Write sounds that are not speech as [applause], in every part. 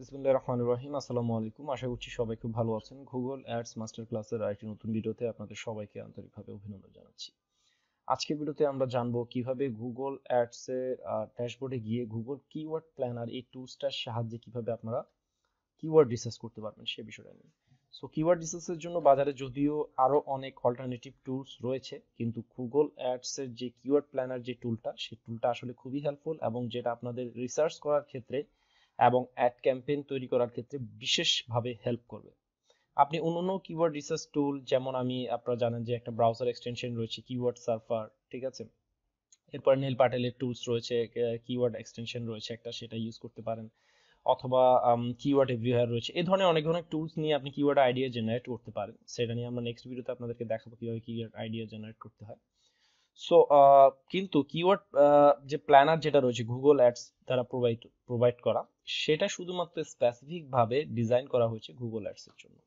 বিসমিল্লাহ রহমান রহিম। আসসালামু আলাইকুম। আশা করছি সবাই খুব ভালো আছেন। গুগল অ্যাডস মাস্টার ক্লাসের আরেকটি নতুন ভিডিওতে আপনাদের সবাইকে আন্তরিকভাবে অভিনন্দন জানাচ্ছি। আজকের ভিডিওতে আমরা জানব কীভাবে গুগল অ্যাডস এর ড্যাশবোর্ডে গিয়ে গুগল কিওয়ার্ড প্ল্যানার এই টুলসটার সাহায্যে কীভাবে আপনারা কিওয়ার্ড রিসার্চ করতে পারবেন সে বিষয়টা নিয়ে। সো কিওয়ার্ড রিসার্চের জন্য বাজারে যদিও আরও অনেক অল্টারনেটিভ টুলস রয়েছে, কিন্তু গুগল অ্যাডস এর যে কিওয়ার্ড প্ল্যানার যে টুলটা সেই টুলটা আসলে খুবই হেল্পফুল এবং যেটা আপনাদের রিসার্চ করার ক্ষেত্রে এবং অ্যাড ক্যাম্পেইন তৈরি করার ক্ষেত্রে বিশেষভাবে হেল্প করবে। আপনি অন্যান্য কিওয়ার্ড রিসার্চ টুল যেমন আমি, আপনারা জানেন যে একটা ব্রাউজার এক্সটেনশন রয়েছে কিওয়ার্ড সার্ফার ঠিক আছে? এরপর নীল প্যাটেলের টুলস রয়েছে কিওয়ার্ড এক্সটেনশন রয়েছে একটা, সেটা ইউজ করতে পারেন। অথবা কিওয়ার্ড এভিউয়ার রয়েছে এই ধরনের অনেক ধরনের টুলস নিয়ে আপনি কিওয়ার্ড আইডিয়া জেনারেট করতে পারেন। সেটা নিয়ে আমরা নেক্সট ভিডিওতে আপনাদেরকে দেখাবো কীভাবে কিওয়ার্ড আইডিয়া জেনারেট করতে হয়। সো কিন্তু কিওয়ার্ড যে প্ল্যানার যেটা রয়েছে গুগল অ্যাডস দ্বারা প্রোভাইড প্রোভাইড করা, সেটা শুধুমাত্র স্পেসিফিক ভাবে ডিজাইন করা হয়েছে গুগল অ্যাডস এর জন্য।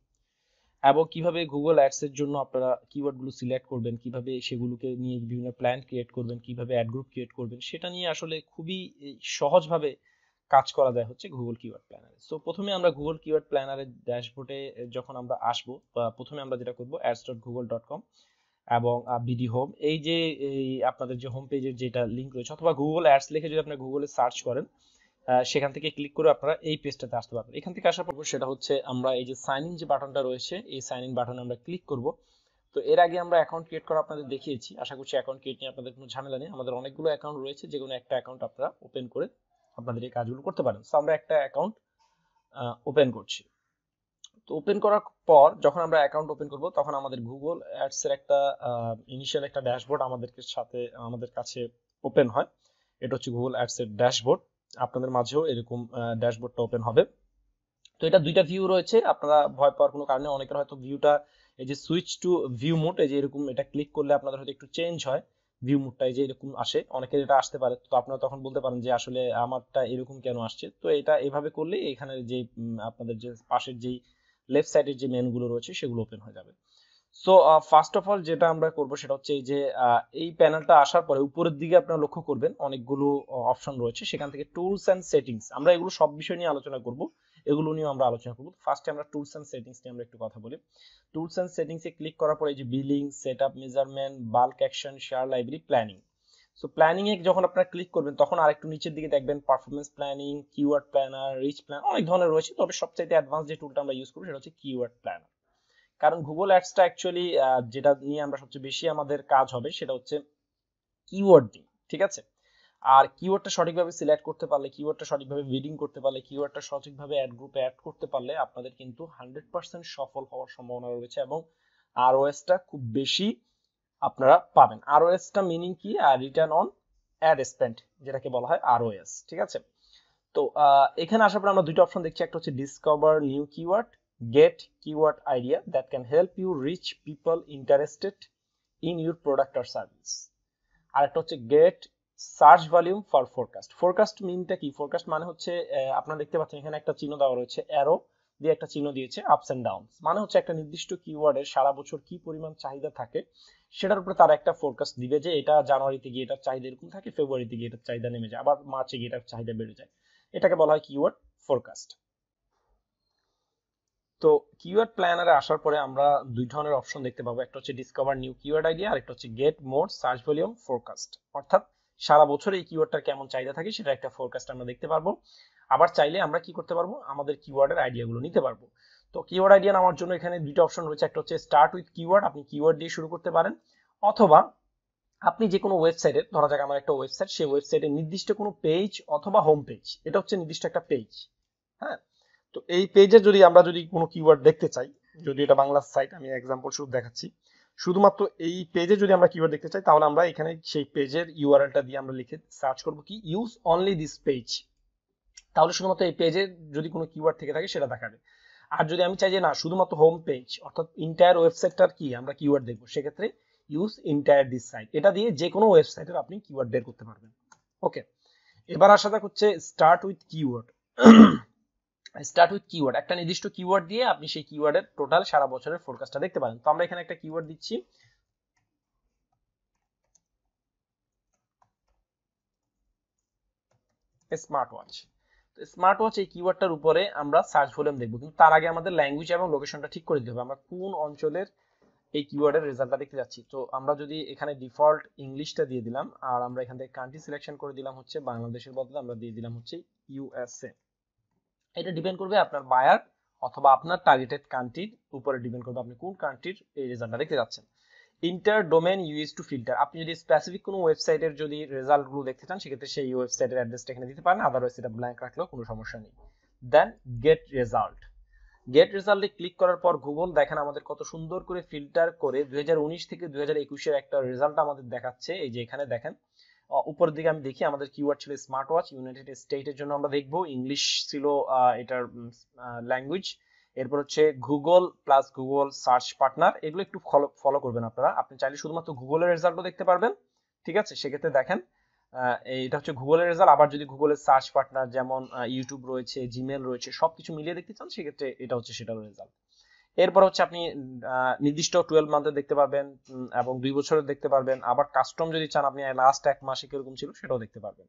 এবং কীভাবে গুগল অ্যাডস এর জন্য আপনারা কিওয়ার্ডগুলো সিলেক্ট করবেন, কীভাবে সেগুলোকে নিয়ে বিভিন্ন প্ল্যান ক্রিয়েট করবেন, কীভাবে অ্যাড গ্রুপ ক্রিয়েট করবেন, সেটা নিয়ে আসলে খুবই সহজভাবে কাজ করা যায় হচ্ছে গুগল কিওয়ার্ড প্ল্যানারে সো প্রথমে আমরা গুগল কিওয়ার্ড প্ল্যানারের ড্যাশবোর্ডে যখন আমরা আসব প্রথমে আমরা যেটা করব অ্যাডস এবং বিডি হোম এই যে আপনাদের যে হোম পেজের যেটা লিংক রয়েছে অথবা গুগল অ্যাডস লিখে যদি আপনারা গুগলে সার্চ করেন সেখান থেকে ক্লিক করে আপনারা এই পেজটাতে আসতে পারবেন। এখান থেকে আসার পর সেটা হচ্ছে আমরা এই যে সাইন ইন যে বাটনটা রয়েছে, এই সাইন ইন বাটনে আমরা ক্লিক করব। তো এর আগে আমরা অ্যাকাউন্ট ক্রিয়েট করা আপনাদের দেখিয়েছি। আশা করছি অ্যাকাউন্ট ক্রিয়েট নিয়ে আপনাদের কোনো ঝামেলা নেই। আমাদের অনেকগুলো অ্যাকাউন্ট রয়েছে, যে কোনো একটা অ্যাকাউন্ট আপনারা ওপেন করে আপনাদের এই কাজগুলো করতে পারেন। সো আমরা একটা অ্যাকাউন্ট ওপেন করছি। তো ওপেন করার পর যখন আমরা অ্যাকাউন্ট ওপেন করব, তখন আমাদের গুগল অ্যাডস এর একটা ইনিশিয়াল একটা ড্যাশবোর্ড আমাদের সাথে, আমাদের কাছে ওপেন হয়। এটা হচ্ছে গুগল অ্যাডস এর ড্যাশবোর্ড আপনাদের মাঝেও এরকম ড্যাশবোর্ডটা ওপেন হবে। তো এটা দুইটা ভিউ রয়েছে। আপনারা ভয় পাওয়ার কোনো কারণে অনেকের হয়তো ভিউটা এই যে সুইচ টু ভিউ মোড এই যে এরকম এটা ক্লিক করলে আপনাদের হয়তো একটু চেঞ্জ হয়। ভিউ মোডটা এই যে এরকম আসে। অনেকের এটা আসতে পারে। তো আপনারা তখন বলতে পারেন যে আসলে আমারটা এরকম কেন আসছে? তো এটা এভাবে করলে এখানে যে আপনাদের যে পাশের যেই লেফট সাইডের যে মেনুগুলো রয়েছে সেগুলো ওপেন হয়ে যাবে। সো ফার্স্ট অফ অল যেটা আমরা করব সেটা হচ্ছে এই যে এই প্যানেলটা আসার পরে উপরের দিকে আপনারা লক্ষ্য করবেন অনেকগুলো অপশন রয়েছে। সেখান থেকে টুলস অ্যান্ড সেটিংস আমরা এগুলো সব বিষয় নিয়ে আলোচনা করব। এগুলো নিয়েও আমরা আলোচনা করব। ফার্স্টে আমরা টুলস অ্যান্ড সেটিংস নিয়ে আমরা একটু কথা বলি। টুলস অ্যান্ড সেটিংস ক্লিক করার পরে এই যে billing setup measurement bulk action share library planning so planning এ যখন আপনারা ক্লিক করবেন, তখন আরেকটু নিচের দিকে দেখবেন performance planning keyword planner reach plan অনেক ধরনের রয়েছে। তবে সবচাইতে অ্যাডভান্স যে টুলটা আমরা ইউজ করব সেটা হচ্ছে কিওয়ার্ড প্ল্যানার কারণ গুগল অ্যাডসটা অ্যাকচুয়ালি যেটা নিয়ে আমরা সবচেয়ে বেশি আমাদের কাজ হবে সেটা হচ্ছে কিওয়ার্ড নিয়ে ঠিক আছে? আর কিওয়ার্ডটা সঠিকভাবে সিলেক্ট করতে পারলে কিওয়ার্ডটা সঠিকভাবে বিডিং করতে পারলে কিওয়ার্ডটা সঠিকভাবে অ্যাড গ্রুপে অ্যাড করতে পারলে আপনাদের কিন্তু হান্ড্রেড পার্সেন্ট সফল হওয়ার সম্ভাবনা রয়েছে এবং আরওএসটা খুব বেশি আপনারা পাবেন। আর আরওএসটা মিনিং কি? রিটার্ন অন অ্যাড স্পেন্ড যেটাকে বলা হয় আরওএস ঠিক আছে? তো এখানে আসার পর আমরা দুইটা অপশন দেখছি। একটা হচ্ছে discover new keyword get keyword idea that can help you reach people interested in your product or service. আর একটা হচ্ছে get search volume for forecast forecast মিনটা কি? Forecast মানে হচ্ছে আপনারা দেখতে পাচ্ছেন এখানে একটা চিহ্ন দেওয়া রয়েছে অ্যারো দিয়ে একটা চিহ্ন দিয়েছে আপস এন্ড ডাউন মানে হচ্ছে একটা নির্দিষ্ট কিওয়ার্ডের সারা বছর কি পরিমাণ চাহিদা থাকে সেটার উপরে তারা একটা ফোরকাস্ট দিবে যে এটা জানুয়ারিতে গিয়ে এটার চাহিদা এরকম থাকে, ফেব্রুয়ারিতে গিয়ে এটার চাহিদা নেমে যায়, আবার মার্চে গিয়ে এটার চাহিদা বেড়ে যায়। এটাকে বলা হয় কিওয়ার্ড ফোরকাস্ট তো কিওয়ার্ড প্ল্যানারে আসার পরে আমরা দুই ধরনের অপশন দেখতে পাবো, একটা হচ্ছে ডিসকভার নিউ কিওয়ার্ড আইডিয়া আর একটা হচ্ছে get more search volume forecast অর্থাৎ সারা বছর এই কিওয়ার্ডটার কেমন চাহিদা থাকে সেটা একটা ফোরকাস্ট আমরা দেখতে পারব। আবার চাইলে আমরা কি করতে পারব? আমাদের কিওয়ার্ডের আইডিয়াগুলো নিতে পারব। তো কিওয়ার্ড আইডিয়া নেওয়ার জন্য এখানে দুইটা অপশন রয়েছে। একটা হচ্ছে স্টার্ট উইথ কিওয়ার্ড আপনি কিওয়ার্ড দিয়ে শুরু করতে পারেন। অথবা আপনি যে কোনো ওয়েবসাইটের ধরা যাক আমার একটা ওয়েবসাইট সেই ওয়েবসাইটের নির্দিষ্ট কোনো পেজ অথবা হোম পেজ এটা হচ্ছে নির্দিষ্ট একটা পেজ হ্যাঁ? তো এই পেজে যদি আমরা যদি কোনো কিওয়ার্ড দেখতে চাই, যদি এটা বাংলা সাইট আমি এক্সাম্পল শুরু দেখাচ্ছি, শুধুমাত্র এই পেজে যদি আমরা কিওয়ার্ড দেখতে চাই, তাহলে আমরা এখানে সেই পেজের ইউআরএলটা দিয়ে আমরা লিখে সার্চ করব কি? ইউজ অনলি দিস পেজ তাহলে শুধুমাত্র এই পেজে যদি কোনো কিওয়ার্ড থেকে থাকে, সেটা দেখাবে। আর যদি আমি চাই যে না, শুধুমাত্র হোম পেজ অর্থাৎ ইন্টায়ার ওয়েবসাইটটার কি, আমরা কিওয়ার্ড দেখব, সেক্ষেত্রে ইউজ ইন্টায়ার দিস সাইট এটা দিয়ে যে কোনো ওয়েবসাইটের আপনি কিওয়ার্ড বের করতে পারবেন। ওকে এবার আসা যাক হচ্ছে start with keyword start with keyword একটা নির্দিষ্ট কিওয়ার্ড দিয়ে আপনি সেই কিওয়ার্ডের টোটাল সারা বছরের ফোরকাস্টটা দেখতে পারেন। তো আমরা এখানে একটা কিওয়ার্ড দিচ্ছি। স্মার্ট ওয়াচ স্মার্ট ওয়াচ এই কিওয়ার্ডটার উপরে আমরা সার্চ ভলিউম দেখব। কিন্তু তার আগে আমাদের ল্যাঙ্গুয়েজ এবং লোকেশনটা ঠিক করে দিতে হবে। আমরা কোন অঞ্চলের এই কিওয়ার্ডের রেজাল্টটা দেখতে যাচ্ছি? তো আমরা যদি এখানে ডিফল্ট ইংলিশটা দিয়ে দিলাম, আর আমরা এখান থেকে কান্ট্রি সিলেকশন করে দিলাম হচ্ছে বাংলাদেশের বদলে আমরা দিয়ে দিলাম হচ্ছে ইউএসএ এটা ডিপেন্ড করবে আপনার বায়ার অথবা আপনার টার্গেটেড কান্ট্রির উপরে ডিপেন্ড করবে আপনি কোন কান্ট্রির এই রেজাল্টটা দেখতে যাচ্ছেন। Enter domain use to filter আপনি যদি স্পেসিফিক কোনো ওয়েবসাইটের যদি রেজাল্টগুলো দেখতে চান, সেক্ষেত্রে সেই ওয়েবসাইটের অ্যাড্রেসটা এখানে দিতে পারেন আদারওয়াইজ এটা ব্ল্যাঙ্ক রাখলেও কোনো সমস্যা নেই। দেন গেট রেজাল্ট গেট রেজাল্টে ক্লিক করার পর গুগল দেখেন আমাদের কত সুন্দর করে ফিল্টার করে দুই হাজার উনিশ থেকে দুই এর একটা রেজাল্ট আমাদের দেখাচ্ছে। এই যে এখানে দেখেন উপরের দিকে আমি দেখি আমাদের কিওয়ার্ড ছিল স্মার্ট ওয়াচ ইউনাইটেড স্টেটের জন্য আমরা দেখব। ইংলিশ ছিল এটার ল্যাঙ্গুয়েজ এরপর হচ্ছে Google plus Google search partner এগুলো একটু ফলো করবেন আপনারা। আপনি চাইলে শুধুমাত্র গুগলের রেজাল্টও দেখতে পারবেন, ঠিক আছে? সেক্ষেত্রে দেখেন এটা হচ্ছে গুগলের রেজাল্ট আবার যদি গুগলের সার্চ পার্টনার যেমন ইউটিউব রয়েছে জিমেল রয়েছে, সবকিছু মিলিয়ে দেখতে চান, সেক্ষেত্রে এটা হচ্ছে সেটার রেজাল্ট এরপর হচ্ছে আপনি নির্দিষ্ট টুয়েলভ মান্থের দেখতে পারবেন এবং দুই বছরের দেখতে পারবেন। আবার কাস্টম যদি চান, আপনি লাস্ট এক মাসে কীরকম ছিল, সেটাও দেখতে পারবেন।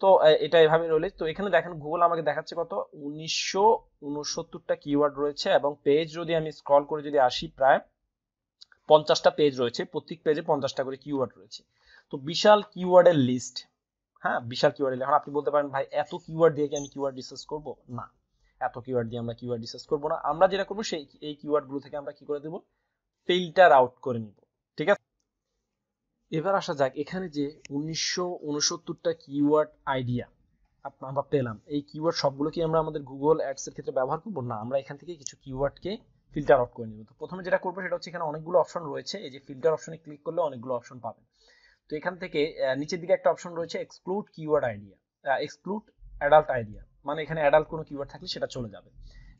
তো এটা এভাবে রইলে। তো এখানে দেখেন গুগল আমাকে দেখাচ্ছে কত? উনিশশো উনসত্তরটা কিওয়ার্ড রয়েছে এবং পেজ যদি আমি স্ক্রল করে যদি আসি প্রায় পঞ্চাশটা পেজ রয়েছে, প্রত্যেক পেজে পঞ্চাশটা করে কিওয়ার্ড রয়েছে। তো বিশাল কিওয়ার্ডের লিস্ট হ্যাঁ? বিশাল কিওয়ার্ড এখন আপনি বলতে পারেন, ভাই, এত কিওয়ার্ড দিয়ে কি আমি কিওয়ার্ড রিসার্চ করব? না। এত কিওয়ার্ড দিয়ে আমরা কিওয়ার্ড রিসার্চ করব না। আমরা যেটা করব, সেই, এই কিওয়ার্ডগুলো থেকে আমরা কি করে দেব? ফিল্টার আউট করে নিব। এবার আসা যাক, এখানে যে উনিশশো উনসত্তরটা কিওয়ার্ড আইডিয়া আমরা পেলাম। এই কিওয়ার্ড সবগুলো আমরা আমাদের গুগল অ্যাডস এর ক্ষেত্রে ব্যবহার করব? না, আমরা এখান থেকে কিছু কিওয়ার্ডকে ফিল্টার আউট করে নিব। তো প্রথমে যেটা করব সেটা হচ্ছে এখানে অনেকগুলো অপশন রয়েছে, এই যে ফিল্টার অপশনে ক্লিক করলে অনেকগুলো অপশন পাবেন। তো এখান থেকে নিচের দিকে একটা অপশন রয়েছে exclude keyword idea exclude adult idea মানে এখানে অ্যাডাল্ট কোনো কিওয়ার্ড থাকলে সেটা চলে যাবে।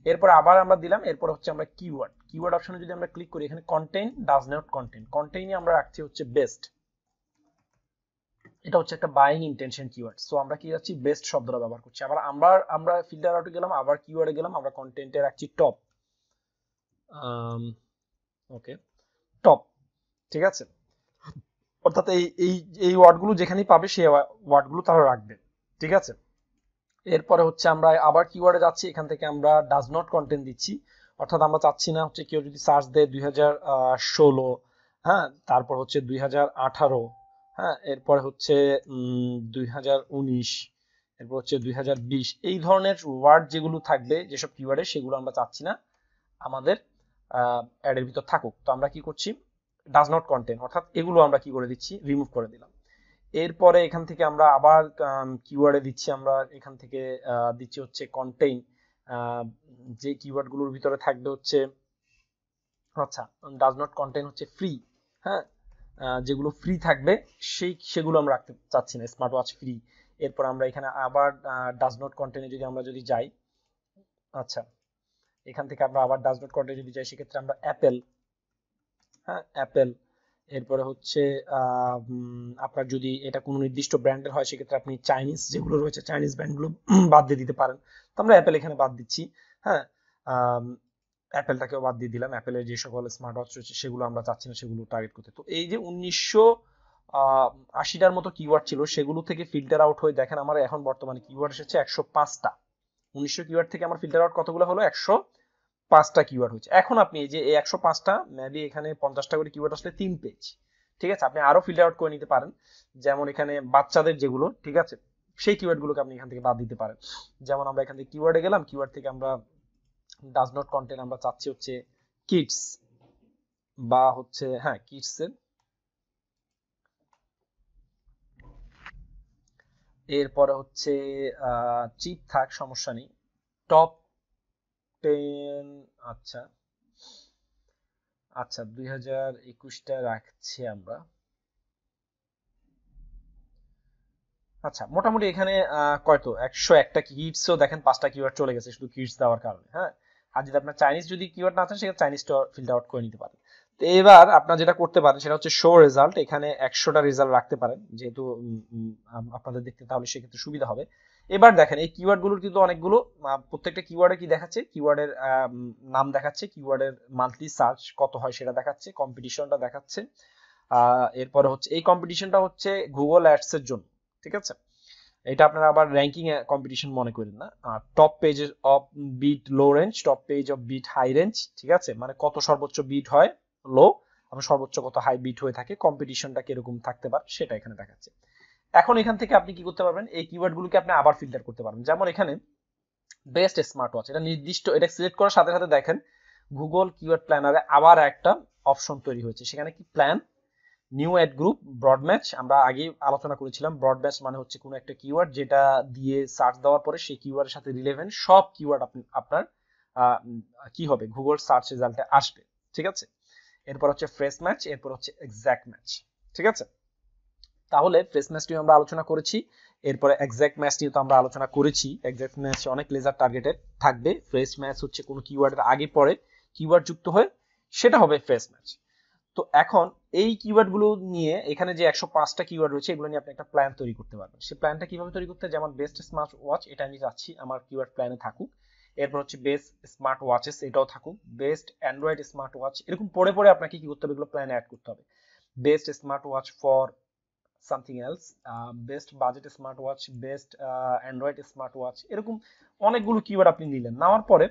এরপর আবার আমরা দিলাম, এরপর হচ্ছে আমরা কিওয়ার্ড কিওয়ার্ড অপশনে যদি আমরা ক্লিক করি, এখানে কন্টেন্ট ডাজ নট কন্টেন্ট কন্টেন্টই আমরা রাখছি হচ্ছে বেস্ট এটা হচ্ছে একটা বাইং ইন্টেনশন কিওয়ার্ড সো আমরা কি যাচ্ছি? বেস্ট শব্দটা ব্যবহার করছি। আবার আমরা আমরা ফিল্টার আউটে গেলাম আবার কিওয়ার্ডে গেলাম আমরা কন্টেন্টে রাখছি টপ ওকে টপ ঠিক আছে? অর্থাৎ এই এই এই ওয়ার্ডগুলো যেখানেই পাবে সেই ওয়ার্ডগুলো তারা রাখবে। ঠিক আছে? এরপরে হচ্ছে আমরা আবার কিওয়ার্ডে যাচ্ছি এখান থেকে আমরা ডাজ নট কন্টেন্ট দিচ্ছি। অর্থাৎ আমরা চাচ্ছি না হচ্ছে কেউ যদি সার্চ দেয় দুই হাজার ষোলো হ্যাঁ? তারপর হচ্ছে দুই হাজার আঠারো হ্যাঁ এরপরে হচ্ছে দুই হাজার উনিশ, এরপর হচ্ছে দুই হাজার বিশ। এই ধরনের ওয়ার্ড যেগুলো থাকবে, যেসব কিওয়ার্ডে সেগুলো আমরা চাচ্ছি না। আমাদের অ্যাডের ভিতর থাকুক। তো আমরা কি করছি? ডাজ নট কন্টেন্ট অর্থাৎ এগুলো আমরা কি করে দিচ্ছি? রিমুভ করে দিলাম। এরপরে এখান থেকে আমরা আবার কিওয়ার্ডে দিচ্ছি আমরা। এখান থেকে দিচ্ছি হচ্ছে কন্টেইন যে কিওয়ার্ডগুলোর ভিতরে থাকবে হচ্ছে আচ্ছা ডাজ নট কন্টেইন হচ্ছে ফ্রি হ্যাঁ? যেগুলো ফ্রি থাকবে, সেই, সেগুলো আমরা রাখতে চাচ্ছি না স্মার্ট ওয়াচ ফ্রি এরপর আমরা এখানে আবার ডাজ নট কন্টেন্টে যদি আমরা যদি যাই আচ্ছা এখান থেকে আমরা আবার ডাজ নট কন্টেন্টে যদি যাই, সেক্ষেত্রে আমরা অ্যাপেল হ্যাঁ অ্যাপেল এরপরে হচ্ছে আপনার যদি এটা কোনো নির্দিষ্ট ব্র্যান্ডের হয়, সেক্ষেত্রে আপনি চাইনিজ যেগুলো রয়েছে চাইনিজ ব্র্যান্ডগুলো বাদ দিয়ে দিতে পারেন। তো আমরা অ্যাপেল এখানে বাদ দিচ্ছি হ্যাঁ অ্যাপেলটাকেও বাদ দিয়ে দিলাম। অ্যাপেলের যে সকল স্মার্ট ওয়াচ রয়েছে, সেগুলো আমরা চাচ্ছি না, সেগুলো টার্গেট করতে। তো এই যে উনিশশো আশিটার মতো কিওয়ার্ড ছিল, সেগুলো থেকে ফিল্টার আউট হয়ে দেখেন আমার এখন বর্তমানে কিওয়ার্ড এসেছে একশো পাঁচটা। উনিশশো কিওয়ার্ড থেকে আমার ফিল্টার আউট কতগুলো হলো? একশো পাঁচটা কিওয়ার্ড হচ্ছে এখন আপনি এই যে একশো পাঁচটা মেবি এখানে পঞ্চাশটা করে কিওয়ার্ড আসলে তিন পেজ ঠিক আছে? আপনি আরও ফিল্টার আউট করে নিতে পারেন। যেমন এখানে বাচ্চাদের যেগুলো, ঠিক আছে? সেই কিওয়ার্ড গুলোকে আপনি এখান থেকে বাদ দিতে পারেন। যেমন আমরা এখান থেকে কিওয়ার্ডে গেলাম কিওয়ার্ড থেকে আমরা ডাজ নট কন্টেন্ট আমরা চাচ্ছি হচ্ছে কিডস বা হচ্ছে হ্যাঁ কিডস এর। এরপরে হচ্ছে চিপ থাক, সমস্যা নেই। টপ টেন আচ্ছা। আচ্ছা দুই হাজার একুশটা রাখছি আমরা। আচ্ছা মোটামুটি এখানে কয়তো? একশো একটা কিডসও দেখেন পাঁচটা কিওয়ার্ড চলে গেছে, শুধু কিডস দেওয়ার কারণে হ্যাঁ? আর যদি আপনার চাইনিজ যদি কিওয়ার্ড না থাকে, সেক্ষেত্রে চাইনিজটা ফিল্টার আউট করে নিতে পারেন। তো এবার আপনার যেটা করতে পারেন, সেটা হচ্ছে শো রেজাল্ট এখানে একশোটা রেজাল্ট রাখতে পারেন, যেহেতু আপনাদের দেখতে তাহলে সেক্ষেত্রে সুবিধা হবে। এবার দেখেন, এই কিওয়ার্ডগুলোর কিন্তু অনেকগুলো প্রত্যেকটা কিওয়ার্ডে কি দেখাচ্ছে? কিওয়ার্ডের নাম দেখাচ্ছে কিওয়ার্ডের মান্থলি সার্চ কত হয় সেটা দেখাচ্ছে কম্পিটিশনটা দেখাচ্ছে। এরপরে হচ্ছে, এই কম্পিটিশনটা হচ্ছে গুগল অ্যাডস এর জন্য, ঠিক আছে? এটা আপনারা আবার র্যাঙ্কিং কম্পিটিশন মনে করেন না। Top page of bid low range top page of bid high range ঠিক আছে? মানে কত সর্বোচ্চ বিট হয় লো এবং সর্বোচ্চ কত হাই বিট হয়ে থাকে কম্পিটিশনটা কীরকম থাকতে পারে সেটা এখানে দেখাচ্ছে। এখন এখান থেকে আপনি কি করতে পারবেন? এই কিওয়ার্ডগুলোকে আপনি আবার ফিল্টার করতে পারবেন। যেমন এখানে বেস্ট স্মার্ট ওয়াচ এটা নির্দিষ্ট, এটা সিলেক্ট করার সাথে সাথে দেখেন গুগল কিওয়ার্ড প্ল্যানারে আবার একটা অপশন তৈরি হয়েছে। সেখানে কি plan new ad group, broad match. আমরা আগে আলোচনা করেছিলাম, ব্রড ম্যাচ মানে হচ্ছে কোনো একটা কিওয়ার্ড যেটা দিয়ে সার্চ দেওয়ার পরে সেই কিওয়ার্ডের সাথে রিলেভেন্ট সব কিওয়ার্ড আপনার কি হবে? গুগল সার্চ রেজাল্টে আসবে, ঠিক আছে? এরপর হচ্ছে ফ্রেশ ম্যাচ এরপর হচ্ছে এক্স্যাক্ট ম্যাচ ঠিক আছে? তাহলে ফ্রেশ ম্যাচ নিয়ে আমরা আলোচনা করেছি, এরপরে এক্স্যাক্ট ম্যাচ নিয়ে তো আমরা আলোচনা করেছি। এক্স্যাক্ট ম্যাচ অনেক লেজার টার্গেটেড থাকবে। ফ্রেশ ম্যাচ হচ্ছে কোনো কিওয়ার্ডের আগে পরে কিওয়ার্ড যুক্ত হয়ে, সেটা হবে ফ্রেশ ম্যাচ তো এখন এই কিওয়ার্ডগুলো নিয়ে এখানে যে একশো পাঁচটা কিওয়ার্ড রয়েছে, এগুলো নিয়ে আপনি একটা প্ল্যান তৈরি করতে পারবেন। সেই প্ল্যানটা কীভাবে তৈরি করতে যেমন বেস্ট স্মার্ট ওয়াচ এটা আমি যাচ্ছি আমার কিওয়ার্ড প্ল্যানে থাকুক। এরপর হচ্ছে বেস্ট স্মার্ট ওয়াচেস এটাও থাকুক। বেস্ট অ্যান্ড্রয়েড স্মার্ট ওয়াচ এরকম পরে পরে আপনাকে কি করতে হবে? এগুলো প্ল্যানে অ্যাড করতে হবে। Best smart watch for something else best budget smart watch best Android smart watch এরকম অনেকগুলো কিওয়ার্ড আপনি নিলেন। নেওয়ার পরে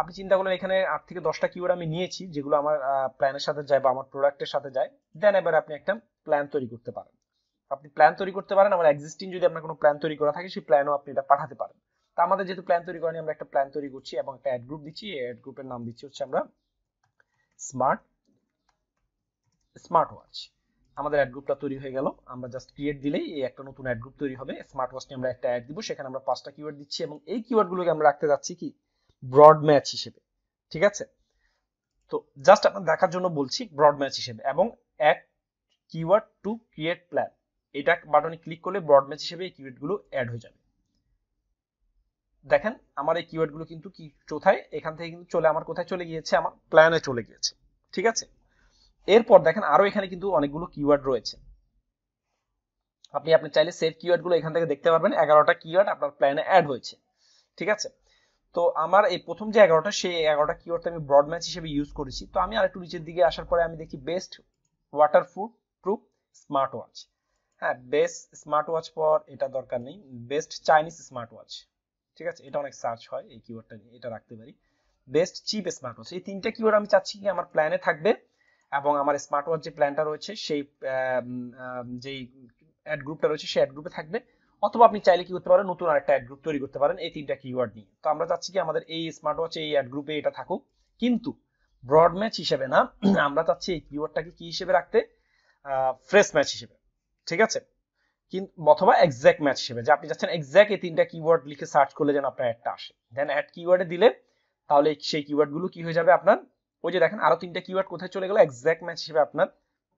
আপনি চিন্তা করলেন, এখানে আট থেকে দশটা কিওয়ার্ড আমি নিয়েছি, যেগুলো আমার প্ল্যানের সাথে যায় বা আমার প্রোডাক্টের সাথে যায় দেন এবার আপনি একটা প্ল্যান তৈরি করতে পারেন। আপনি প্ল্যান তৈরি করতে পারেন, আমার এক্সিস্টিং যদি আপনার কোনো প্ল্যান তৈরি করা থাকে, সেই প্ল্যানও আপনি এটা পাঠাতে পারেন। তা আমাদের যেহেতু প্ল্যান তৈরি করেনি, আমরা একটা প্ল্যান তৈরি করছি এবং একটা অ্যাড গ্রুপ দিচ্ছি, এই অ্যাড গ্রুপের নাম দিচ্ছি হচ্ছে আমরা স্মার্ট স্মার্ট ওয়াচ আমাদের অ্যাড গ্রুপটা তৈরি হয়ে গেল, আমরা জাস্ট ক্রিয়েট দিলেই এই একটা নতুন অ্যাড গ্রুপ তৈরি হবে। স্মার্ট ওয়াচ নিয়ে আমরা একটা অ্যাড দিব, সেখানে আমরা পাঁচটা কিওয়ার্ড দিচ্ছি এবং এই কিওয়ার্ডগুলোকে আমরা রাখতে যাচ্ছি কি? ব্রড ম্যাচ হিসেবে, ঠিক আছে? তো জাস্ট আপনার দেখার জন্য বলছি ব্রড ম্যাচ হিসেবে এবং add keyword to create plan এটা বাটনে ক্লিক করলে ব্রড ম্যাচ হিসেবে এই কিওয়ার্ডগুলো অ্যাড হয়ে যাবে। দেখেন, আমার এই কিওয়ার্ডগুলো কিন্তু কি কোথায়? এখান থেকে কিন্তু চলে, আমার কোথায় চলে গিয়েছে? আমার প্ল্যানে চলে গিয়েছে, ঠিক আছে? এরপর দেখেন, আরও এখানে কিন্তু অনেকগুলো কিওয়ার্ড রয়েছে। আপনি আপনি চাইলে সেভ কিওয়ার্ডগুলো এখান থেকে দেখতে পারবেন, এগারোটা কিওয়ার্ড আপনার প্ল্যানে অ্যাড হয়েছে, ঠিক আছে? তো আমার এই প্রথম যে এগারোটা, সেই এগারোটা কিওয়ার্ড আমি ব্রড ম্যাচ হিসেবে ইউজ করেছি। তো আমি আর একটু নিচের দিকে আসার পরে আমি দেখি best water proof proof smart watch হ্যাঁ বেস্ট স্মার্ট ওয়াচ পর এটা দরকার নেই। বেস্ট চাইনিজ স্মার্ট ওয়াচ ঠিক আছে? এটা অনেক সার্চ হয়, এই কিওয়ার্ডটা নিয়ে, এটা রাখতে পারি। বেস্ট চিপ স্মার্ট ওয়াচ এই তিনটা কিওয়ার্ড আমি চাচ্ছি কি আমার প্ল্যানে থাকবে এবং আমার স্মার্ট ওয়াচ যে প্ল্যানটা রয়েছে, সেই যেই অ্যাড গ্রুপটা রয়েছে, সেই অ্যাড গ্রুপে থাকবে। অথবা আপনি চাইলে কি করতে পারেন, নতুন আরেকটা অ্যাড গ্রুপ তৈরি করতে পারেন, এই তিনটা কিওয়ার্ড নিয়ে। তো আমরা চাচ্ছি কি আমাদের এই স্মার্ট ওয়াচ এই অ্যাড গ্রুপে এটা থাকুক। কিন্তু ব্রড ম্যাচ হিসেবে না, [clears throat] আমরা চাচ্ছি এই কিওয়ার্ডটাকে কি হিসেবে রাখতে? ফ্রেশ ম্যাচ হিসেবে। ঠিক আছে? কিন্তু অথবা এক্স্যাক্ট ম্যাচ হিসেবে। যে আপনি চাচ্ছেন এক্স্যাক্ট এই তিনটা কিওয়ার্ড লিখে সার্চ করলে যেন আপনার অ্যাডটা আসে। দেন অ্যাড কিওয়ার্ডে দিলে তাহলে সেই কিওয়ার্ডগুলো কি হয়ে যাবে আপনার? ওই যে দেখেন আরও তিনটা কিওয়ার্ড কোথায় চলে গেল? এক্স্যাক্ট ম্যাচ হিসেবে আপনার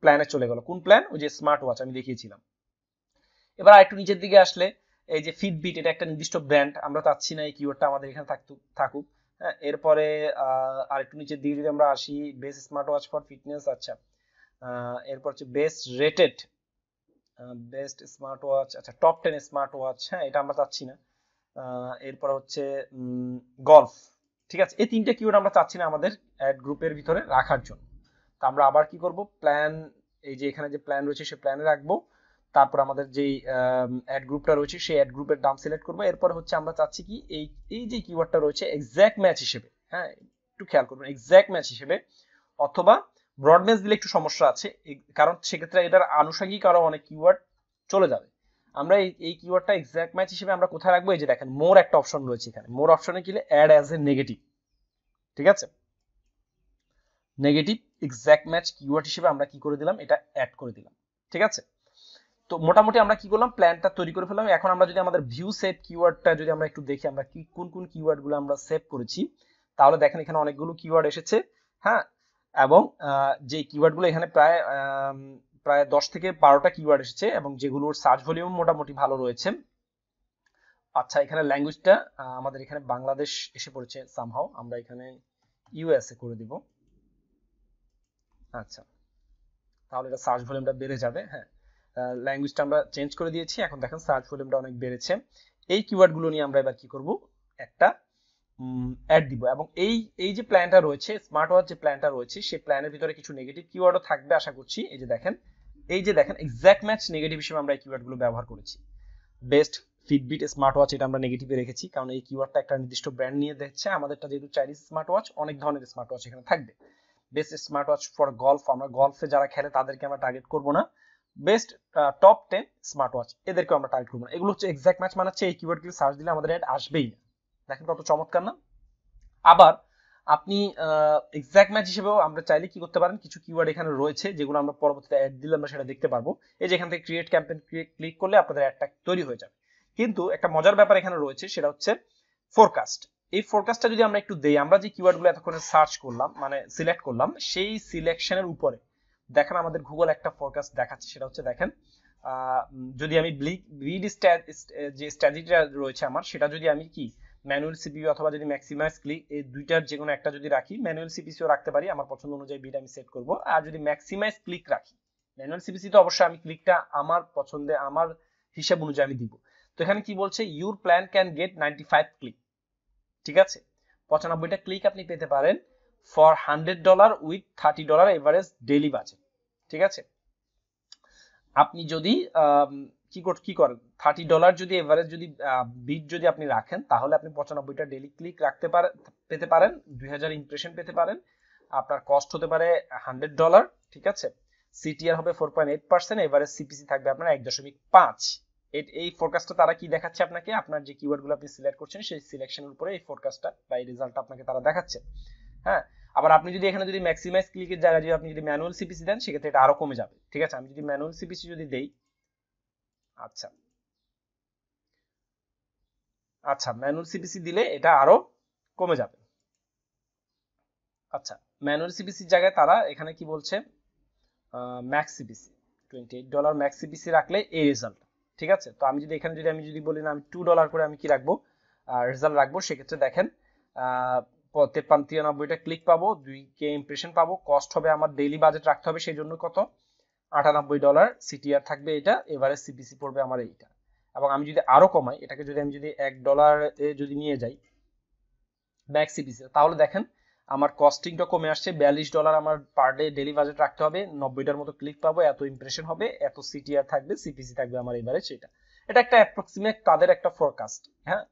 প্ল্যানে চলে গেল। কোন প্ল্যান ওই যে স্মার্ট ওয়াচ আমি দেখিয়েছিলাম। এবার আরেকটু নিচের দিকে আসলে, এই যে ফিটবিট এটা একটা নির্দিষ্ট ব্র্যান্ড আমরা চাচ্ছি না এই কিওয়ার্ডটা আমাদের এখানে থাকতুক থাকুক। হ্যাঁ এরপরে আর একটু নিচের দিকে যদি আমরা আসি best smart watch for fitness আচ্ছা এরপর হচ্ছে best rated best smart watch আচ্ছা টপ টেন স্মার্ট ওয়াচ হ্যাঁ এটা আমরা চাচ্ছি না। এরপর হচ্ছে গলফ ঠিক আছে, এই তিনটে কিওয়ার্ড আমরা চাচ্ছি না আমাদের অ্যাড গ্রুপের ভিতরে রাখার জন্য। তা আমরা আবার কি করব? প্ল্যান এই যে এখানে যে প্ল্যান রয়েছে, সে প্ল্যানে রাখব। তারপর আমাদের যেই অ্যাড গ্রুপটা রয়েছে, সেই অ্যাড গ্রুপের দাম সিলেক্ট করব। এরপর হচ্ছে আমরা চাচ্ছি কি, এই এই যে কিওয়ার্ডটা রয়েছে এক্স্যাক্ট ম্যাচ হিসেবে হ্যাঁ একটু খেয়াল করবেন এক্স্যাক্ট ম্যাচ হিসেবে, অথবা ব্রড ম্যাচ দিলে একটু সমস্যা আছে কারণ সেক্ষেত্রে এটার আনুষঙ্গিক আরও অনেক কিওয়ার্ড চলে যাবে। আমরা এই এই কিওয়ার্ডটা এক্স্যাক্ট ম্যাচ হিসেবে আমরা কোথায় রাখব? এই যে দেখেন মোর একটা অপশন রয়েছে এখানে। মোর অপশনে গেলে অ্যাড অ্যাজ এ নেগেটিভ ঠিক আছে? নেগেটিভ এক্স্যাক্ট ম্যাচ কিওয়ার্ড হিসেবে আমরা কি করে দিলাম? এটা অ্যাড করে দিলাম, ঠিক আছে? তো মোটামুটি আমরা কি করলাম? প্ল্যানটা তৈরি করে ফেললাম। এখন আমরা যদি আমাদের ভিউ সেভ কিওয়ার্ডটা যদি আমরা একটু দেখি, আমরা কি, কোন কোন কিওয়ার্ডগুলো আমরা সেভ করেছি? তাহলে দেখেন এখানে অনেকগুলো কিওয়ার্ড এসেছে হ্যাঁ? এবং যে কিওয়ার্ডগুলো এখানে প্রায় প্রায় দশ থেকে বারোটা কিওয়ার্ড এসেছে এবং যেগুলোর সার্চ ভলিউম মোটামুটি ভালো রয়েছে। আচ্ছা এখানে ল্যাঙ্গুয়েজটা আমাদের এখানে বাংলাদেশ এসে পড়েছে সামহাও আমরা এখানে ইউএসএ করে দিব। আচ্ছা তাহলে এটা সার্চ ভলিউমটা বেড়ে যাবে হ্যাঁ। ল্যাঙ্গুয়েজটা আমরা চেঞ্জ করে দিয়েছি। এখন দেখেন সার্চ ভলিউমটা অনেক বেড়েছে। এই কিওয়ার্ডগুলো নিয়ে আমরা এবার কি করব? একটা অ্যাড দিব। এবং এই এই যে প্ল্যানটা রয়েছে স্মার্ট ওয়াচ যে প্ল্যানটা রয়েছে সেই প্ল্যানের ভিতরে কিছু নেগেটিভ কিওয়ার্ডও থাকবে আশা করছি। এই যে দেখেন, এই যে দেখেন এক্স্যাক্ট ম্যাচ নেগেটিভ হিসেবে আমরা এই কিওয়ার্ডগুলো ব্যবহার করেছি। বেস্ট ফিটবিট স্মার্ট ওয়াচ এটা আমরা নেগেটিভে রেখেছি। কারণ এই কিওয়ার্ডটা একটা নির্দিষ্ট ব্র্যান্ড নিয়ে দেখছে। আমাদেরটা যেহেতু চাইনিজ স্মার্ট ওয়াচ অনেক ধরনের স্মার্ট ওয়াচ এখানে থাকবে। Best smart watch for golf আমরা গলফে যারা খেলে, তাদেরকে আমরা টার্গেট করব না। Best top ten smart watch এদেরকে আমরা টার্গেট করব এগুলো হচ্ছে এক্সাক্ট ম্যাচ মানে হচ্ছে এই গুলো সার্চ দিলে আমাদের অ্যাড আসবেই না। দেখেন কত চমৎকার না? আবার আপনি এক্সাক্ট ম্যাচ হিসেবেও আমরা চাইলে কি করতে পারেন? কিছু কিওয়ার্ড এখানে রয়েছে, যেগুলো আমরা পরবর্তীতে অ্যাড দিলে আমরা সেটা দেখতে পারব। এই যে এখান থেকে ক্রিয়েট ক্যাম্পেইন ক্লিক করলে আপনাদের অ্যাডটা তৈরি হয়ে যাবে। কিন্তু একটা মজার ব্যাপার এখানে রয়েছে, সেটা হচ্ছে ফোরকাস্ট এই ফোরকাস্টটা যদি আমরা একটু দেই, আমরা যে কিওয়ার্ডগুলো এতক্ষণে সার্চ করলাম মানে সিলেক্ট করলাম, সেই সিলেকশনের উপরে দেখেন, আমাদের গুগল একটা ফোরকাস্ট দেখাচ্ছে, সেটা হচ্ছে দেখেন যদি আমি ব্লিক ব্রিড যে স্ট্র্যাটেজিটা রয়েছে আমার, সেটা যদি আমি কি ম্যানুয়াল সিপিইউ অথবা যদি ম্যাক্সিমাইজ ক্লিক এই দুইটার যে কোনো একটা যদি রাখি ম্যানুয়াল সিপিসিও রাখতে পারি, আমার পছন্দ অনুযায়ী বিট আমি সেট করব। আর যদি ম্যাক্সিমাইজ ক্লিক রাখি ম্যানুয়াল সিপিসি তো অবশ্যই আমি ক্লিকটা আমার পছন্দে, আমার হিসাব অনুযায়ী আমি দিব। তো এখানে কি বলছে your plan can get ninety five click ঠিক আছে? পঁচানব্বইটা ক্লিক আপনি পেতে পারেন। For hundred dollar with thirty dollar average daily budget. ঠিক আছে? আপনি যদি কি কি করেন? থার্টি ডলার যদি এভারেজ যদি বিট যদি আপনি রাখেন, তাহলে আপনি পঁচানব্বইটা ডেলি ক্লিক রাখতে পারেন পেতে পারেন, দুই হাজার ইমপ্রেশন পেতে পারেন। আপনার কস্ট হতে পারে হান্ড্রেড ডলার, ঠিক আছে? সিটিআর হবে four point eight percent, average CPC থাকবে আপনার এক দশমিক পাঁচ। এই ফোরকাস্টটা তারা কি দেখাচ্ছে আপনাকে? আপনার যে কিওয়ার্ডগুলো আপনি সিলেক্ট করছেন, সেই সিলেকশনের উপরে এই ফোরকাস্টটা বা এই রেজাল্টটা আপনাকে তারা দেখাচ্ছে। হ্যাঁ? আবার আপনি যদি এখানে যদি ম্যাক্সিমাইজ ক্লিকের জায়গায় যদি আপনি যদি ম্যানুয়াল সিপিসি দেন, সেক্ষেত্রে এটা আরও কমে যাবে। ঠিক আছে? আমি যদি ম্যানুয়াল সিপিসি যদি দেই আচ্ছা। আচ্ছা ম্যানুয়াল সিপিসি দিলে এটা আরও কমে যাবে। আচ্ছা ম্যানুয়াল সিপিসির জায়গায় তারা এখানে কি বলছে? Max CPC twenty eight dollar max CPC রাখলে এই রেজাল্ট ঠিক আছে? তো আমি যদি এখানে যদি আমি যদি বলি না, আমি টু ডলার করে আমি কি রাখব? রেজাল্ট রাখব, সেক্ষেত্রে দেখেন তেপ্পান্ন তিরানব্বইটা ক্লিক পাবো দুই কে ইমপ্রেশন পাবো। কস্ট হবে আমার ডেইলি বাজেট রাখতে হবে সেই জন্য কত? আটানব্বই ডলার সিটিআর থাকবে এটা, এবারে সিপিসি পড়বে আমার এইটা। এবং আমি যদি আরও কমাই, এটাকে যদি আমি যদি এক ডলার যদি নিয়ে যাই ব্যাক সিপিসি তাহলে দেখেন আমার কস্টিংটা কমে আসছে, বিয়াল্লিশ ডলার আমার পার ডে ডেলি বাজেট রাখতে হবে, নব্বইটার মতো ক্লিক পাবো, এত ইমপ্রেশন হবে, এত সিটিআর থাকবে সিপিসি থাকবে আমার এবারে সেটা। এটা একটা অ্যাপ্রক্সিমেট তাদের একটা ফোরকাস্ট হ্যাঁ?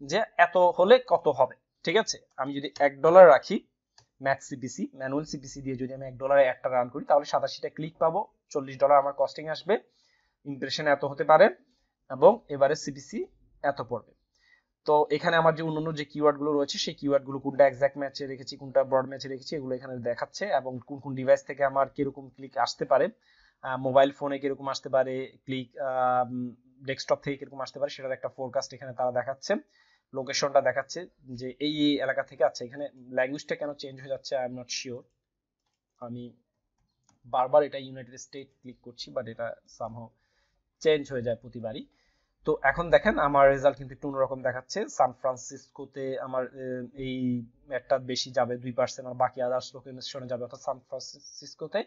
যে এত হলে কত হবে। ঠিক আছে? আমি যদি এক ডলার রাখি ম্যাক্স সিপিসি ম্যানুয়াল সিপিসি দিয়ে যদি আমি এক ডলারে একটা রান করি, তাহলে সাতাশিটা ক্লিক পাবো, চল্লিশ ডলার আমার কস্টিং আসবে ইমপ্রেশন এত হতে পারে, এবং এবারে সিপিসি এত পড়বে। তো এখানে আমার যে অন্যান্য যে কিওয়ার্ডগুলো রয়েছে, সেই কিওয়ার্ডগুলো কোনটা এক্সাক্ট ম্যাচে রেখেছি, কোনটা ব্রড ম্যাচে রেখেছি, এগুলো এখানে দেখাচ্ছে, এবং কোন কোন ডিভাইস থেকে আমার কীরকম ক্লিক আসতে পারে মোবাইল ফোনে কীরকম আসতে পারে ক্লিক ডেস্কটপ থেকে কীরকম আসতে পারে, সেটার একটা ফোরকাস্ট এখানে তারা দেখাচ্ছে। লোকেশনটা দেখাচ্ছে যে এই এই এলাকা থেকে আছে। এখানে ল্যাঙ্গুয়েজটা কেন চেঞ্জ হয়ে যাচ্ছে আই এম নট শিওর আমি বারবার এটা ইউনাইটেড স্টেট ক্লিক করছি বাট এটা সামহাও চেঞ্জ হয়ে যায় প্রতিবারই। তো এখন দেখেন, আমার রেজাল্ট কিন্তু একটু অন্যরকম দেখাচ্ছে। সান ফ্রান্সিসকোতে আমার এই একটা বেশি যাবে দুই পার্সেন্ট আর বাকি আদার্স লোকেশনে যাবে। অর্থাৎ সান ফ্রান্সিসকোতে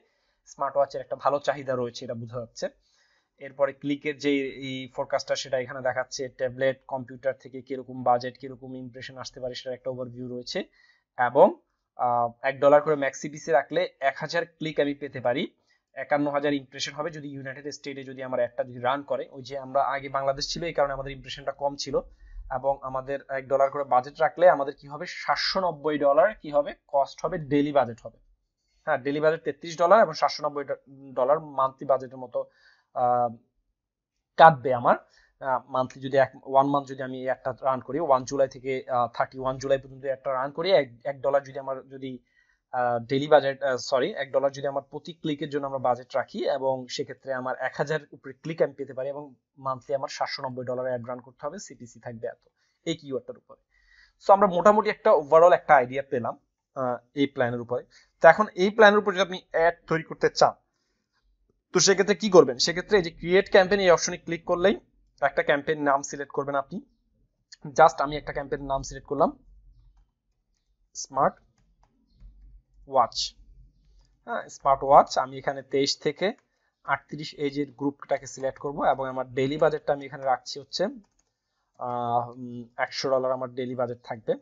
স্মার্ট ওয়াচের একটা ভালো চাহিদা রয়েছে, এটা বোঝা যাচ্ছে। এরপরে ক্লিকের যে এই ফোরকাস্টটা সেটা এখানে দেখাচ্ছে ট্যাবলেট কম্পিউটার থেকে কীরকম বাজেট কীরকম ইমপ্রেশন আসতে পারে সেটার একটা ওভারভিউ রয়েছে। এবং এক ডলার করে ম্যাক্সিপিসি রাখলে এক হাজার ক্লিক আমি পেতে পারি। একান্ন হাজার ইমপ্রেশন হবে যদি ইউনাইটেড স্টেটে যদি আমার একটা যদি রান করে। ওই যে আমরা আগে বাংলাদেশ ছিল, এই কারণে আমাদের ইমপ্রেশনটা কম ছিল। এবং আমাদের এক ডলার করে বাজেট রাখলে আমাদের কি হবে? সাতশো নব্বই ডলার কি হবে? কস্ট হবে ডেলি বাজেট হবে। হ্যাঁ ডেলি বাজেট তেত্রিশ ডলার এবং সাতশো নব্বই ডলার মান্থলি বাজেটের মতো কাটবে আমার। মান্থলি যদি এক ওয়ান মান্থ যদি আমি একটা রান করি ওয়ান জুলাই থেকে থার্টি ওয়ান জুলাই পর্যন্ত একটা রান করি, এক ডলার যদি আমার যদি ডেলি বাজেট সরি এক ডলার যদি আমার প্রতি ক্লিকের জন্য আমরা বাজেট রাখি এবং সেক্ষেত্রে আমার এক হাজার উপরে ক্লিক আমি পেতে পারি এবং মান্থলি আমার সাতশো নব্বই ডলার অ্যাড রান করতে হবে সিপিসি থাকবে এত। এই কিওয়ার্ডটার উপরে। সো আমরা মোটামুটি একটা ওভারঅল একটা আইডিয়া পেলাম এই প্ল্যানের উপরে। তো এখন এই প্ল্যানের উপর যদি আপনি অ্যাড তৈরি করতে চান তো সেক্ষেত্রে কি করবেন? সেক্ষেত্রে এই যে ক্রিয়েট ক্যাম্পেইন এই অপশনে ক্লিক করলেই একটা ক্যাম্পেইন নাম সিলেক্ট করবেন আপনি। জাস্ট আমি একটা ক্যাম্পেইন নাম সিলেক্ট করলাম। স্মার্ট ওয়াচ হ্যাঁ স্মার্ট ওয়াচ আমি এখানে তেইশ থেকে আটত্রিশ এজের গ্রুপটাকে সিলেক্ট করব এবং আমার ডেইলি বাজেটটা আমি এখানে রাখছি হচ্ছে একশো ডলার আমার ডেইলি বাজেট থাকবে।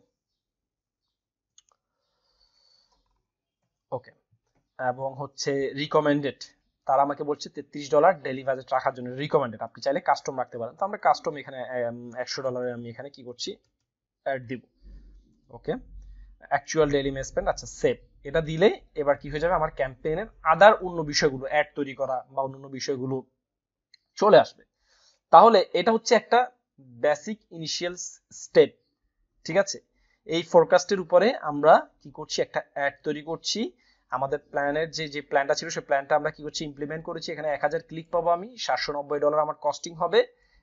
ওকে এবং হচ্ছে রিকমেন্ডেড তারা আমাকে বলছে তেত্রিশ ডলার ডেলি বাজেট রাখার জন্য রিকমেন্ডেড আপনি চাইলে কাস্টম রাখতে পারেন। তো আমরা কাস্টম এখানে একশো ডলারে আমি এখানে কি করছি? অ্যাড দিব। Okay actual daily may spend আচ্ছা সেভ এটা দিলে এবার কি হয়ে যাবে? আমার ক্যাম্পেইনের আদার অন্য বিষয়গুলো অ্যাড তৈরি করা বা অন্য বিষয়গুলো চলে আসবে। তাহলে এটা হচ্ছে একটা বেসিক ইনিশিয়াল স্টেপ ঠিক আছে? এই ফোরকাস্টের উপরে আমরা কি করছি? একটা অ্যাড তৈরি করছি। আমাদের প্ল্যানের যে যে প্ল্যানটা ছিল সেই প্ল্যানটা আমরা কি করছি ইমপ্লিমেন্ট করেছি। এখানে এক হাজার ক্লিক পাবো আমি, সাতশো নব্বই ডলার আমার কস্টিং হবে,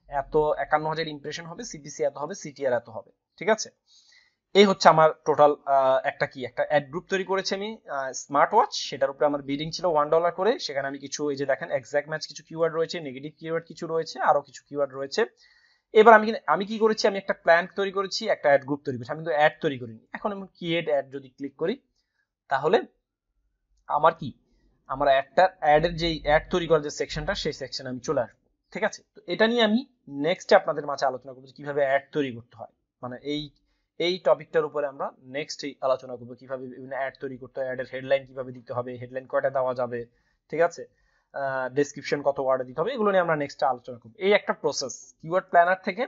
এত একান্ন হাজার ইমপ্রেশন হবে সিপিসি এত হবে সিটিআর এত হবে, ঠিক আছে? এই হচ্ছে আমার টোটাল একটা কি, একটা অ্যাড গ্রুপ তৈরি করেছি আমি স্মার্ট ওয়াচ সেটার উপরে আমার বিডিং ছিল ওয়ান ডলার করে। সেখানে আমি কিছু, এই যে দেখেন এক্সাক্ট ম্যাচ কিছু কিওয়ার্ড রয়েছে নেগেটিভ কিওয়ার্ড কিছু রয়েছে, আরও কিছু কিওয়ার্ড রয়েছে। এবার আমি আমি কি করেছি, আমি একটা প্ল্যান তৈরি করেছি, একটা অ্যাড গ্রুপ তৈরি করেছি। আমি কিন্তু অ্যাড তৈরি করিনি। এখন আমি ক্রিয়েট অ্যাড যদি ক্লিক করি, তাহলে আমার কি? আমার একটা অ্যাডের যে অ্যাড তৈরি করার যে সেকশনটা সেই সেকশনে আমি চলে আসব, ঠিক আছে? তো এটা নিয়ে আমি নেক্সট আপনাদের মাঝে আলোচনা করব কীভাবে অ্যাড তৈরি করতে হয়। মানে এই এই টপিকটার উপরে আমরা নেক্সট আলোচনা করব কীভাবে বিভিন্ন অ্যাড তৈরি করতে হয় অ্যাডের হেডলাইন কীভাবে দিতে হবে হেডলাইন কয়টা দেওয়া যাবে, ঠিক আছে? ডেসক্রিপশন কত ওয়ার্ডে দিতে হবে, এগুলো নিয়ে আমরা নেক্সট আলোচনা করব। এই একটা প্রসেস কিওয়ার্ড প্ল্যানার থেকে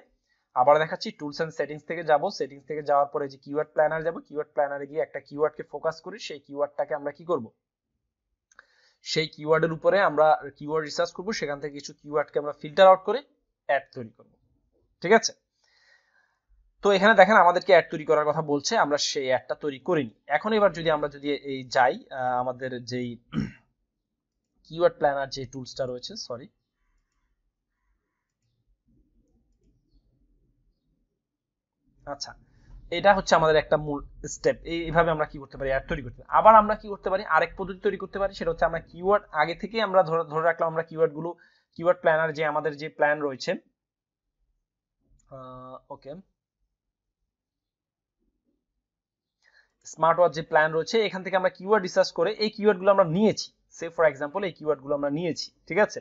আবার দেখাচ্ছি টুলস এন্ড সেটিংস থেকে যাব। সেটিংস থেকে যাওয়ার পরে যে কিওয়ার্ড প্ল্যানার যাব কিওয়ার্ড প্ল্যানারে গিয়ে একটা কিওয়ার্ডকে ফোকাস করি সেই কিওয়ার্ডটাকে আমরা কি করব? সেই কিওয়ার্ডের উপরে আমরা কিওয়ার্ড রিসার্চ করব, সেখান থেকে কিছু কিওয়ার্ডকে আমরা ফিল্টার আউট করে অ্যাড তৈরি করব। ঠিক আছে? তো এখানে দেখেন আমাদেরকে অ্যাড তৈরি করার কথা বলছে, আমরা সেই অ্যাডটা তৈরি করিনি। এখন এবার যদি আমরা যদি এই যাই আমাদের যেই কিওয়ার্ড প্ল্যানার যে টুলসটা রয়েছে সরি আচ্ছা এটা হচ্ছে আমাদের একটা মূল স্টেপ এইভাবে আমরা কি করতে পারি? অ্যাড তৈরি করতে পারি। আবার আমরা কি করতে পারি? আরেক পদ্ধতি তৈরি করতে পারি, সেটা হচ্ছে আমরা কিওয়ার্ড আগে থেকে আমরা ধরে রাখলাম আমরা কিওয়ার্ডগুলো কিওয়ার্ড প্ল্যানার যে আমাদের যে প্ল্যান রয়েছে। ওকে স্মার্ট ওয়াচ যে প্ল্যান রয়েছে, এখান থেকে আমরা কিওয়ার্ড রিসার্চ করে এই কিওয়ার্ডগুলো আমরা নিয়েছি। সে ফর এক্সাম্পল এই কিওয়ার্ডগুলো আমরা নিয়েছি, ঠিক আছে?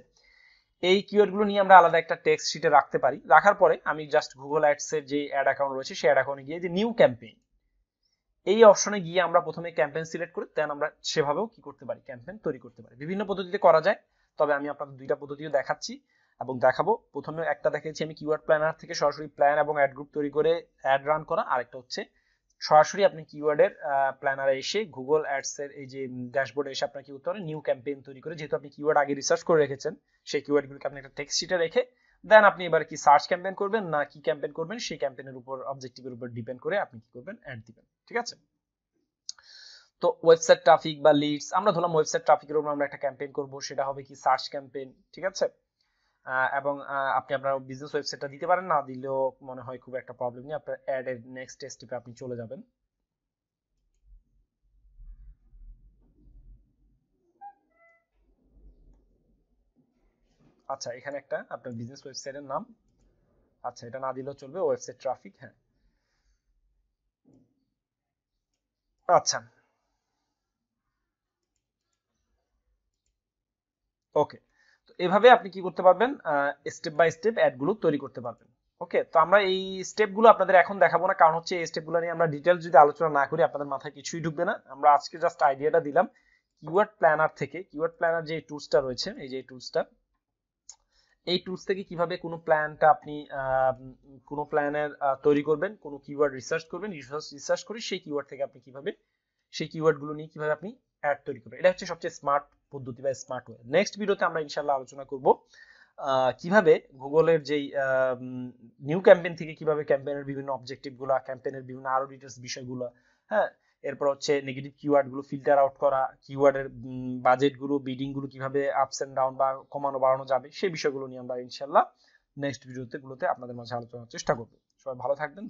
এই কিওয়ার্ডগুলো নিয়ে আমরা আলাদা একটা টেক্সট শিটে রাখতে পারি। রাখার পরে আমি জাস্ট গুগল অ্যাডস এর যে অ্যাড অ্যাকাউন্ট রয়েছে, সেই অ্যাড অ্যাকাউন্টে গিয়ে যে নিউ ক্যাম্পেইন এই অপশনে গিয়ে আমরা প্রথমে ক্যাম্পেইন সিলেক্ট করে দেন আমরা সেভাবেও কি করতে পারি ক্যাম্পেইন তৈরি করতে পারি। বিভিন্ন পদ্ধতিতে করা যায়, তবে আমি আপনাদের দুইটা পদ্ধতিও দেখাচ্ছি এবং দেখাবো। প্রথমে একটা দেখাচ্ছি আমি কিওয়ার্ড প্ল্যানার থেকে সরাসরি প্ল্যান এবং অ্যাড গ্রুপ তৈরি করে অ্যাড রান করা, আরেকটা হচ্ছে সরাসরি আপনি কিওয়ার্ডের প্ল্যানারে এসে গুগল অ্যাডস এর এই যে ড্যাশবোর্ডে এসে আপনার কি করতে পারেন নিউ ক্যাম্পেইন তৈরি করে, যেহেতু আপনি কিওয়ার্ড আগে রিসার্চ করে রেখেছেন, সেই কিওয়ার্ডগুলোকে আপনি একটা টেক্সট শিটে রেখে দেন আপনি এবার কি সার্চ ক্যাম্পেইন করবেন না কি ক্যাম্পেইন করবেন, সেই ক্যাম্পেইনের উপর অবজেক্টিভের উপর ডিপেন্ড করে আপনি কি করবেন অ্যাড দিবেন, ঠিক আছে? তো ওয়েবসাইট ট্রাফিক বা লিডস আমরা ধরলাম ওয়েবসাইট ট্রাফিকের উপর আমরা একটা ক্যাম্পেইন করব, সেটা হবে কি সার্চ ক্যাম্পেইন ঠিক আছে? এবং আপনি আপনার বিজনেস ওয়েবসাইটটা দিতে পারেন, না দিলেও মনে হয় খুব একটা প্রবলেম নেই। আপনার অ্যাড এর নেক্সট স্টেপে আপনি চলে যাবেন। আচ্ছা এখানে একটা আপনার বিজনেস ওয়েবসাইটের নাম। আচ্ছা এটা না দিলেও চলবে ওয়েবসাইট ট্রাফিক হ্যাঁ। আচ্ছা। ওকে। এভাবে আপনি কি করতে পারবেন? স্টেপ বাই স্টেপ অ্যাডগুলো তৈরি করতে পারবেন। ওকে তো আমরা এই স্টেপগুলো আপনাদের এখন দেখাবো না, কারণ হচ্ছে এই স্টেপগুলো নিয়ে আমরা ডিটেলস যদি আলোচনা না করি, আপনাদের মাথায় কিছুই ঢুকবে না। আমরা আজকে জাস্ট আইডিয়াটা দিলাম কিওয়ার্ড প্ল্যানার থেকে। কিওয়ার্ড প্ল্যানার যে টুলসটা রয়েছে, এই যে টুলসটা এই টুলস থেকে কীভাবে কোনো প্ল্যানটা আপনি কোনো প্ল্যানের তৈরি করবেন, কোনো কিওয়ার্ড রিসার্চ করবেন রিসার্চ রিসার্চ করে সেই কিওয়ার্ড থেকে আপনি কীভাবে, সেই কিওয়ার্ডগুলো নিয়ে কীভাবে আপনি অ্যাড তৈরি করবেন। এটা হচ্ছে সবচেয়ে স্মার্ট পদ্ধতি বা স্মার্ট ওয়ে নেক্সট ভিডিওতে আমরা ইনশাল্লাহ আলোচনা করব কীভাবে গুগলের যেই নিউ ক্যাম্পেইন থেকে কীভাবে ক্যাম্পেইনের বিভিন্ন অবজেক্টিভগুলা ক্যাম্পেইনের বিভিন্ন আরও ডিটেলস বিষয়গুলো হ্যাঁ? এরপর হচ্ছে নেগেটিভ কিওয়ার্ডগুলো ফিল্টার আউট করা কিওয়ার্ডের বাজেটগুলো বিডিংগুলো কীভাবে আপস এন্ড ডাউন বা কমানো বাড়ানো যাবে, সেই বিষয়গুলো নিয়ে আমরা ইনশাল্লাহ নেক্সট ভিডিওতে গুলোতে আপনাদের মাঝে আলোচনার চেষ্টা করব। সবাই ভালো থাকবেন